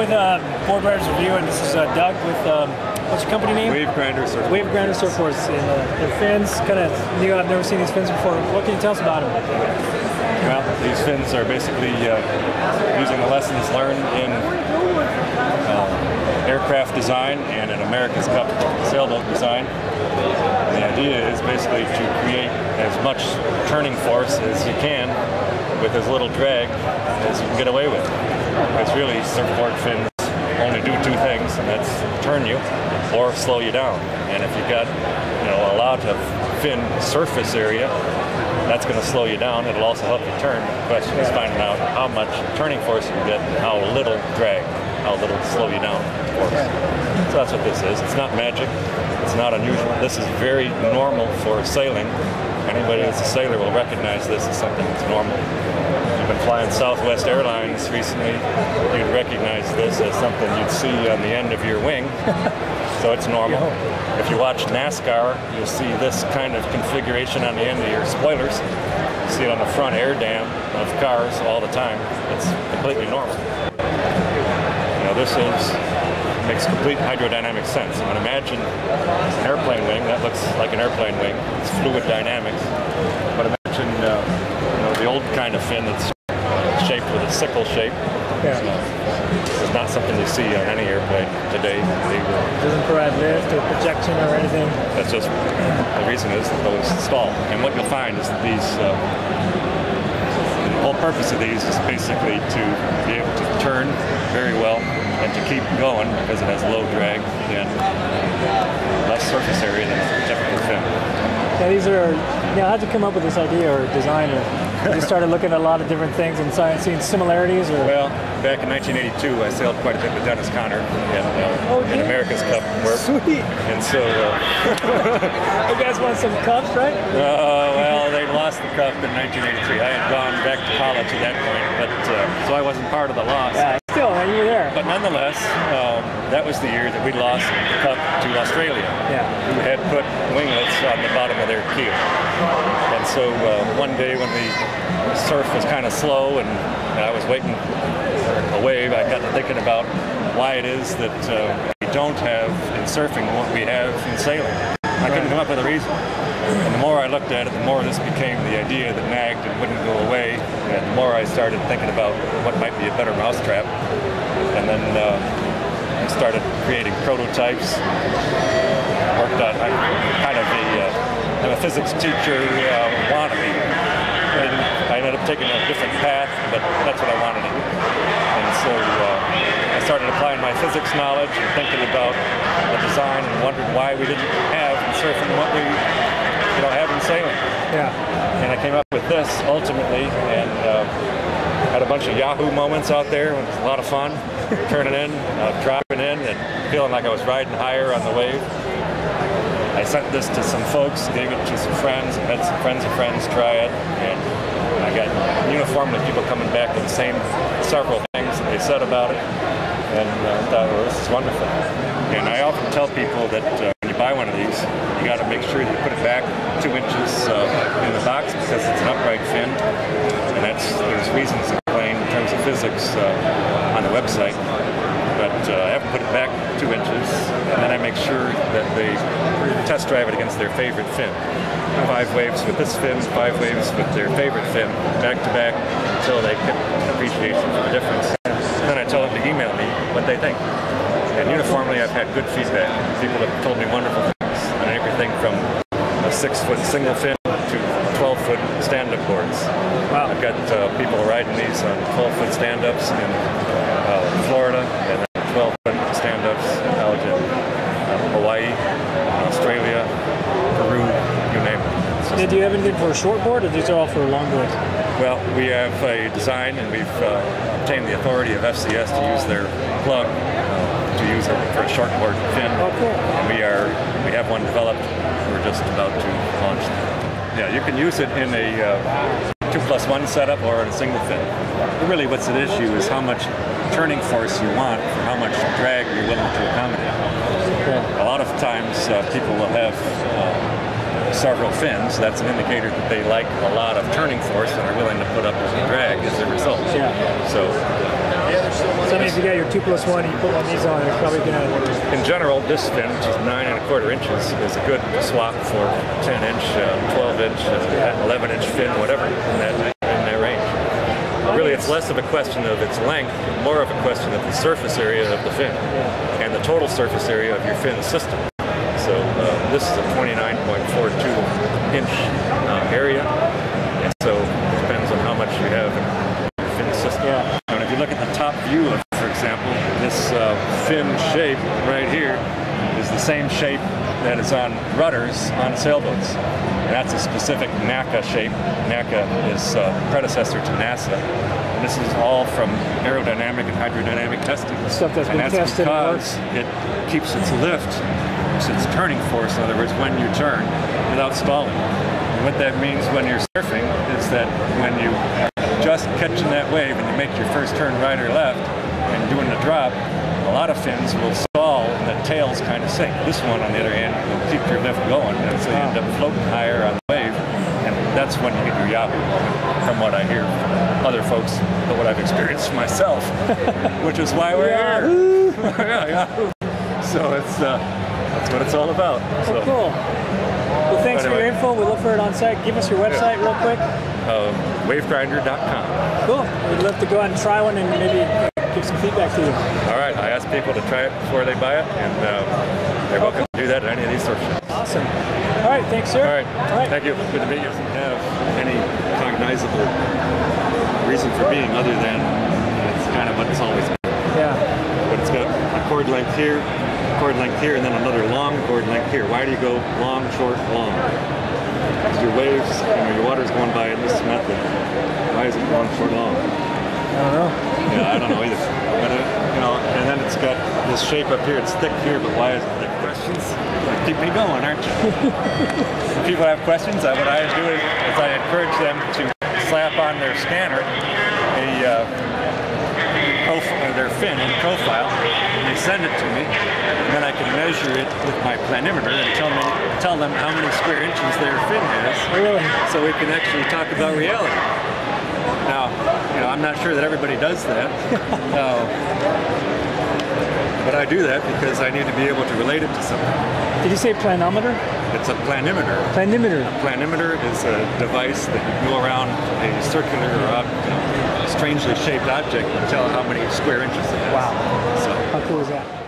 with uh, Board Riders Review, and this is uh, Doug with um, what's your company name? WaveGrinder Surfboards. WaveGrinder Surfboards. And uh, their fins, kind of new. I've never seen these fins before. What can you tell us about them? Well, these fins are basically uh, using the lessons learned in uh, aircraft design and in America's Cup sailboat design. The idea is basically to create as much turning force as you can with as little drag as you can get away with. Because really, surfboard fins only do two things, and that's turn you or slow you down. And if you've got you know a lot of fin surface area, that's going to slow you down. It'll also help you turn. The question is finding out how much turning force you get and how little drag, how little slow you down force. So that's what this is. It's not magic. It's not unusual. This is very normal for sailing. Anybody that's a sailor will recognize this as something that's normal. Flying Southwest Airlines recently, you'd recognize this as something you'd see on the end of your wing. so it's normal. If you watch NASCAR, you'll see this kind of configuration on the end of your spoilers. You see it on the front air dam of cars all the time. It's completely normal. You know, this is makes complete hydrodynamic sense. I mean, imagine an airplane wing that looks like an airplane wing. It's fluid dynamics. But imagine uh, you know the old kind of fin that's shaped with a sickle shape. Yeah. This is not something you see on any airplane today. Will Doesn't provide lift or projection or anything. that's just the reason is that those stall. And what you'll find is that these, uh, the whole purpose of these is basically to be able to turn very well and to keep going because it has low drag and less surface area than a typical fin. Yeah, these are. Yeah, how'd you come up with this idea or design? Or you started looking at a lot of different things and seeing similarities, or Well, back in 1982, I sailed quite a bit with Dennis Conner in, uh, Oh, in? America's Cup work. sweet. And so, uh, You guys want some cups, right? Uh, well, they lost the cup in 1983. I had gone college at that point, but uh, so I wasn't part of the loss. Yeah. Still, you were there. But nonetheless, um, that was the year that we lost the cup to Australia, Yeah. who had put winglets on the bottom of their keel. And so uh, one day when the surf was kind of slow and, and I was waiting for a wave, I got to thinking about why it is that uh, we don't have in surfing what we have in sailing. I couldn't come up with a reason. And the more I looked at it, the more this became the idea that nagged and wouldn't go away. More I started thinking about what might be a better mousetrap. And then uh, I started creating prototypes. Worked on I'm kind of a, uh, I'm a physics teacher uh, wannabe. And I ended up taking a different path, but that's what I wanted to do. And so uh, I started applying my physics knowledge and thinking about the design and wondered why we didn't have in surfing what we you know, have in sailing. Yeah. And I came up with this ultimately and uh, had a bunch of Yahoo moments out there. It was a lot of fun turning in, uh, dropping in, and feeling like I was riding higher on the wave. I sent this to some folks, gave it to some friends, and had some friends of friends try it, and I got uniformly people coming back with the same several things that they said about it, and uh, thought, well, this is wonderful. And I often tell people that uh, buy one of these, you got to make sure you put it back two inches uh, in the box because it's an upright fin, and that's there's reasons explained in terms of physics uh, on the website but uh, I haven't put it back two inches, and then I make sure that they test drive it against their favorite fin. Five waves with this fin, five waves with their favorite fin, back to back, until they get an appreciation for the difference. Then I tell them to email me what they think. And uniformly, I've had good feedback. People have told me wonderful things on everything from a six-foot single fin to 12-foot stand-up boards. Wow. I've got uh, people riding these on 12-foot stand-ups in uh, Florida and 12-foot stand-ups out in uh, Hawaii, Australia, Peru, you name it. Just- Did you have anything for a shortboard, or these are all for long longboards? well, we have a design and we've uh, obtained the authority of FCS to use their plug uh, to use it for a shortboard fin. Oh, cool. And we are we have one developed. We're just about to launch. Yeah, you can use it in a uh, two plus one setup or in a single fin. Really, what's at issue is how much turning force you want for how much drag you're willing to accommodate. Yeah. A lot of times uh, people will have uh, several fins. That's an indicator that they like a lot of turning force and are willing to put up with drag as a result. Yeah. So So I mean, if you got your two plus one, you put one of these on, it's probably gonna. In general, this fin, which is nine and a quarter inches, is a good swap for 10 inch, uh, 12 inch, uh, 11 inch fin, whatever in that in that range. Really, it's less of a question of its length, more of a question of the surface area of the fin and the total surface area of your fin system. So this is a 29.42 inch uh, area, and so it depends on how much you have in your fin system. Yeah. And if you look at the top view of, for example, this uh, fin shape right here is the same shape that is on rudders on sailboats. And that's a specific NACA shape. NACA is uh, predecessor to NASA. And this is all from aerodynamic and hydrodynamic testing. Stuff that's and been that's tested and because it keeps its lift, keeps its turning force, in other words, when you turn, without stalling. And what that means when you're surfing is that when you just catching that wave and you make your first turn right or left and doing the drop, a lot of fins will stall and the tails kind of sink. This one, on the other hand, will keep your lift going, and so you end up floating higher on the wave, and that's when you get your yahoo. From what I hear from other folks, but what I've experienced myself, which is why we're here. yeah, yahoo. So it's uh, that's what it's all about. So, Oh, cool. Well, thanks for your info. We look for it on site. Give us your website real quick. uh, wavegrinder.com. Cool. We'd love to go out and try one and maybe give some feedback to you. All right, I ask people to try it before they buy it, and uh, they're welcome to do that at any of these sorts of. Awesome. All right. Thanks, sir. All right, All right. thank you. Good to meet you. Have any cognizable reason for being other than it's kind of what it's always been. Yeah. But it's got a chord length here, a chord length here, and then another long chord length here. Why do you go long, short, long? Because your waves, you know, your water's going by in this method. Why is it long, short, long? I don't know. Yeah, I don't know either. But it, you know, and then it's got this shape up here. It's thick here, but why is it thick? Questions keep me going, aren't you? if people have questions, I, what I do is I encourage them to slap on their scanner a uh, uh, their fin and profile, and they send it to me, and then I can measure it with my planimeter and tell me tell them how many square inches their fin has Really? so we can actually talk about reality. Now, you know, I'm not sure that everybody does that. uh, but I do that because I need to be able to relate it to something. Did you say planometer? It's a planimeter. Planimeter. Planimeter is a device that you go around a circular or you know, strangely shaped object and tell how many square inches it is. Wow. So How cool is that?